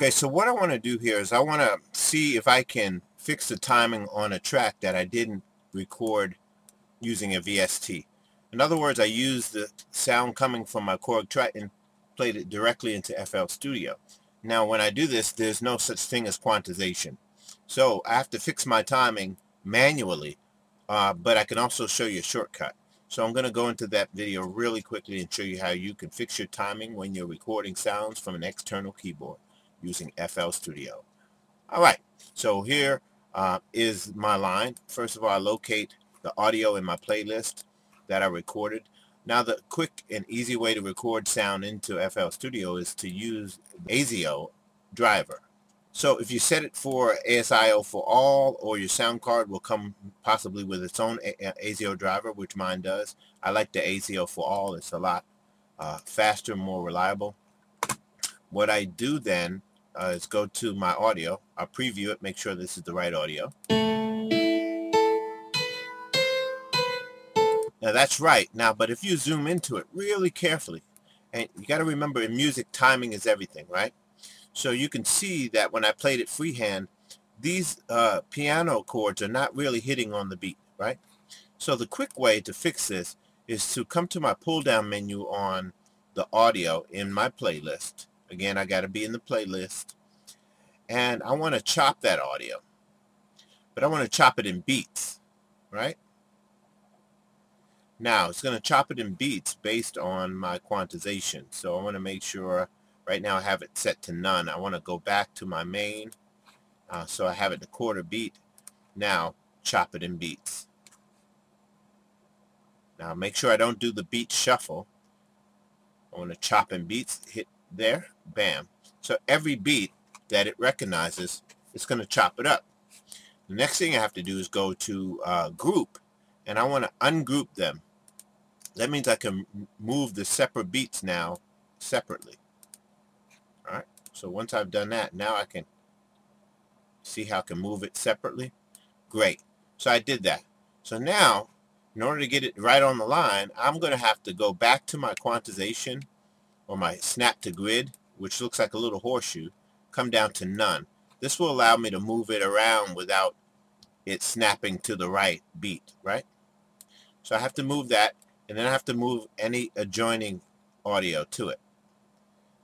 Okay, so what I want to do here is I want to see if I can fix the timing on a track that I didn't record using a VST. In other words, I used the sound coming from my Korg Triton, played it directly into FL Studio. Now when I do this, there's no such thing as quantization. So I have to fix my timing manually, uh, but I can also show you a shortcut. So I'm going to go into that video really quickly and show you how you can fix your timing when you're recording sounds from an external keyboard using FL Studio. Alright, so here uh, is my line. First of all, I locate the audio in my playlist that I recorded. Now the quick and easy way to record sound into FL Studio is to use ASIO driver. So if you set it for ASIO for all or your sound card will come possibly with its own ASIO driver, which mine does. I like the ASIO for all. It's a lot uh, faster, more reliable. What I do then uh, is go to my audio. I'll preview it, make sure this is the right audio. Now that's right. Now, but if you zoom into it really carefully, and you got to remember in music, timing is everything, right? So you can see that when I played it freehand, these uh, piano chords are not really hitting on the beat, right? So the quick way to fix this is to come to my pull down menu on the audio in my playlist. Again, I got to be in the playlist. And I want to chop that audio. But I want to chop it in beats, right? Now, it's going to chop it in beats based on my quantization. So I want to make sure, right now I have it set to none. I want to go back to my main. Uh, so I have it to quarter beat. Now, chop it in beats. Now, make sure I don't do the beat shuffle. I want to chop in beats. Hit there. Bam. So every beat that it recognizes, it's going to chop it up. The next thing I have to do is go to uh, group, and I want to ungroup them. That means I can move the separate beats now separately. All right. So once I've done that, now I can see how I can move it separately. Great. So I did that. So now, in order to get it right on the line, I'm going to have to go back to my quantization or my snap to grid, which looks like a little horseshoe, come down to none. This will allow me to move it around without it snapping to the right beat, right? So I have to move that and then I have to move any adjoining audio to it.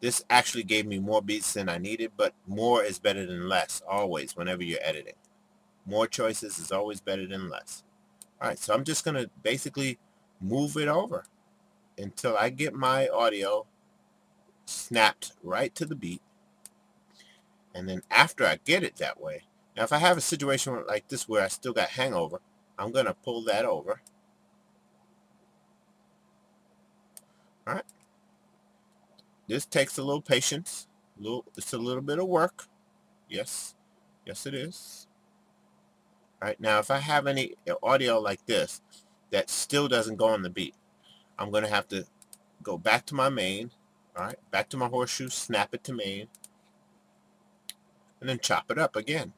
This actually gave me more beats than I needed, but more is better than less, always, whenever you're editing. More choices is always better than less. Alright, so I'm just going to basically move it over until I get my audio snapped right to the beat. And then after I get it that way, now if I have a situation like this where I still got hangover, I'm going to pull that over All right. This takes a little patience. A little, it's a little bit of work. Yes. Yes, it is. All right. Now, if I have any uh, audio like this that still doesn't go on the beat, I'm going to have to go back to my main. All right. Back to my horseshoe, snap it to main, and then chop it up again.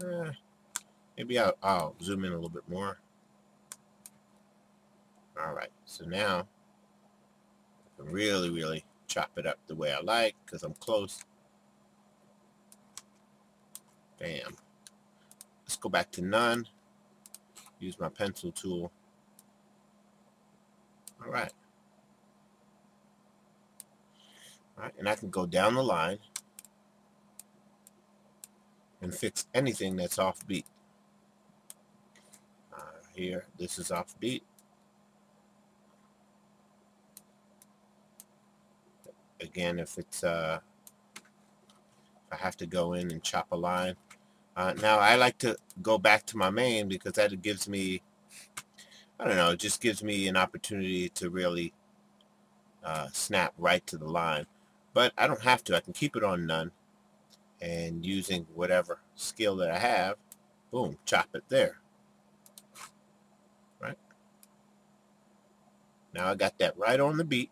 Eh, maybe I'll, I'll zoom in a little bit more. Alright, so now I can really, really chop it up the way I like because I'm close. Bam. Let's go back to none. Use my pencil tool. Alright. Alright, and I can go down the line and fix anything that's off beat. Uh, here, this is off beat. again if it's uh, I have to go in and chop a line. Uh, now I like to go back to my main because that gives me I don't know, it just gives me an opportunity to really uh, snap right to the line. But I don't have to. I can keep it on none and using whatever skill that I have, boom, chop it there. Right? Now I got that right on the beat.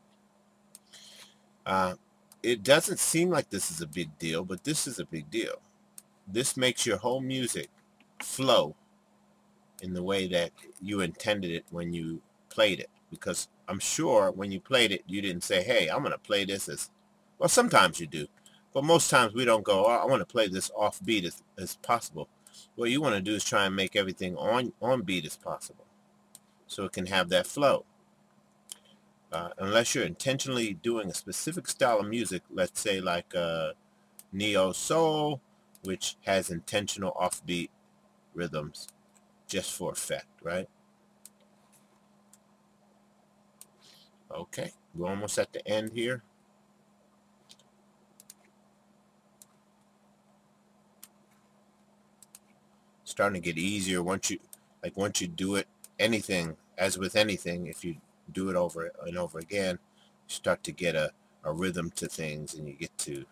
Uh, it doesn't seem like this is a big deal, but this is a big deal. This makes your whole music flow in the way that you intended it when you played it. Because I'm sure when you played it, you didn't say, hey, I'm going to play this as Well, sometimes you do. But most times we don't go, oh, I want to play this off beat as, as possible. What you want to do is try and make everything on, on beat as possible so it can have that flow. Uh, unless you're intentionally doing a specific style of music, let's say like uh, neo soul, which has intentional offbeat rhythms just for effect, right? Okay, we're almost at the end here. starting to get easier once you like once you do it anything as with anything if you do it over and over again you start to get a, a rhythm to things and you get to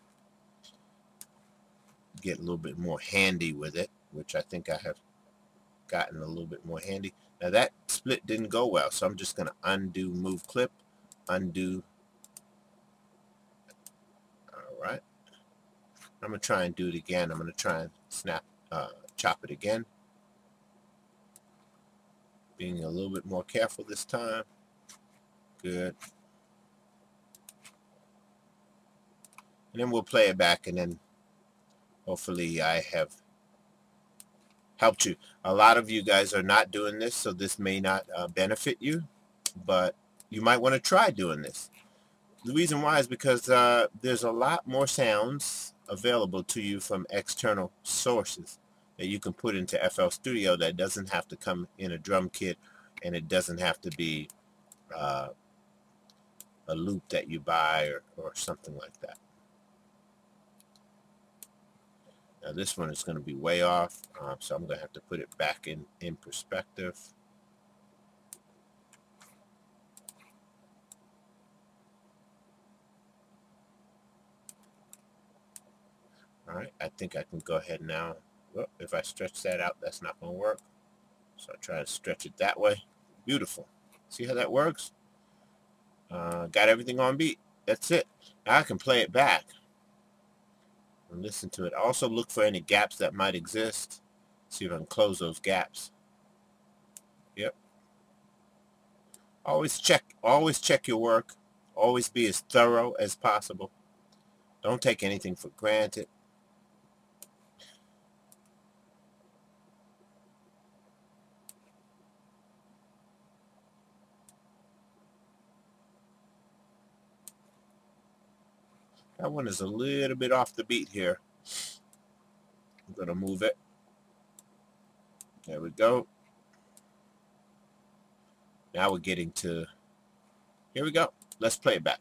get a little bit more handy with it which I think I have gotten a little bit more handy now that split didn't go well so I'm just gonna undo move clip undo all right I'm gonna try and do it again I'm gonna try and snap uh, chop it again. Being a little bit more careful this time. Good. And then we'll play it back and then hopefully I have helped you. A lot of you guys are not doing this, so this may not uh, benefit you, but you might want to try doing this. The reason why is because uh, there's a lot more sounds available to you from external sources that you can put into FL Studio that doesn't have to come in a drum kit and it doesn't have to be uh, a loop that you buy or, or something like that. Now this one is going to be way off, um, so I'm going to have to put it back in, in perspective. All right, I think I can go ahead now well, if I stretch that out, that's not going to work. So I try to stretch it that way. Beautiful. See how that works? Uh, got everything on beat. That's it. Now I can play it back and listen to it. Also look for any gaps that might exist. See if I can close those gaps. Yep. Always check. Always check your work. Always be as thorough as possible. Don't take anything for granted. That one is a little bit off the beat here. I'm going to move it. There we go. Now we're getting to, here we go. Let's play it back.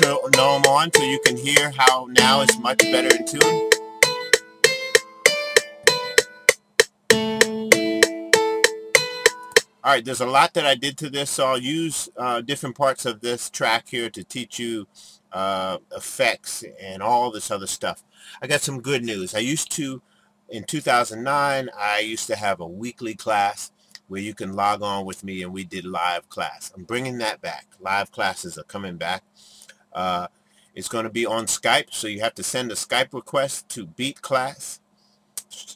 Metronome on so you can hear how now it's much better in tune. Alright, there's a lot that I did to this, so I'll use uh, different parts of this track here to teach you uh, effects and all this other stuff. I got some good news. I used to, in 2009, I used to have a weekly class where you can log on with me and we did live class. I'm bringing that back. Live classes are coming back. Uh, it's going to be on Skype, so you have to send a Skype request to Beat Class.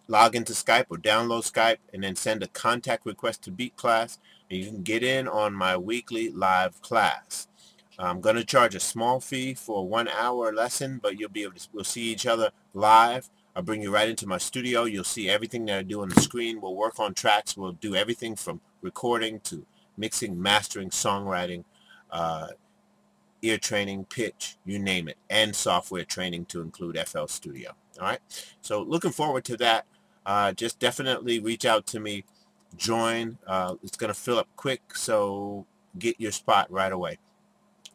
Log into Skype or download Skype and then send a contact request to Beat Class and you can get in on my weekly live class. I'm going to charge a small fee for a one hour lesson, but you'll be able to, we'll see each other live. I'll bring you right into my studio. You'll see everything that I do on the screen. We'll work on tracks. We'll do everything from recording to mixing, mastering, songwriting, uh, ear training, pitch, you name it, and software training to include FL Studio. All right. So looking forward to that. Uh, just definitely reach out to me. Join. Uh, it's going to fill up quick, so get your spot right away.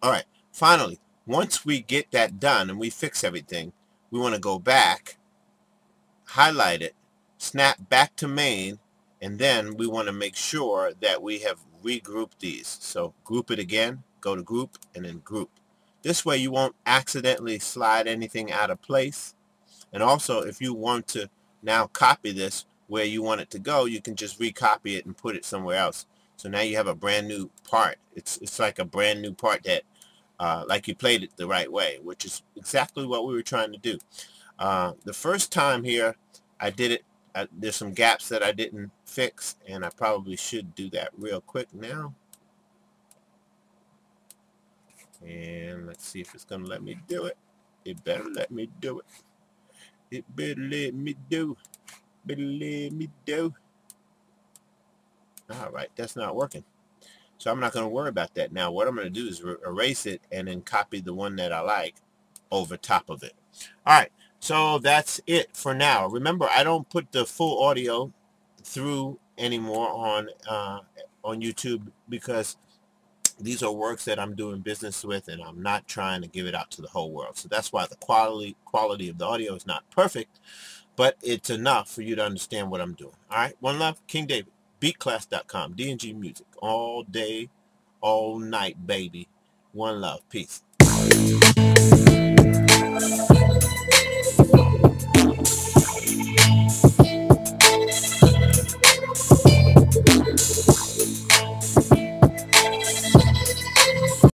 All right. Finally, once we get that done and we fix everything, we want to go back, highlight it, snap back to main, and then we want to make sure that we have regrouped these. So group it again, go to group and then group. This way you won't accidentally slide anything out of place. And also if you want to now copy this where you want it to go, you can just recopy it and put it somewhere else. So now you have a brand new part. It's, it's like a brand new part that uh, like you played it the right way, which is exactly what we were trying to do. Uh, the first time here, I did it. I, there's some gaps that I didn't fix, and I probably should do that real quick now. And let's see if it's going to let me do it. It better let me do it. It better let me do. Better let me do. All right, that's not working. So I'm not going to worry about that. Now what I'm going to do is erase it and then copy the one that I like over top of it. All right, so that's it for now. Remember, I don't put the full audio through anymore on uh, on YouTube because these are works that I'm doing business with and I'm not trying to give it out to the whole world. So that's why the quality quality of the audio is not perfect, but it's enough for you to understand what I'm doing. All right, one love, King David beatclass.com, DNG Music, all day, all night, baby. One love. Peace.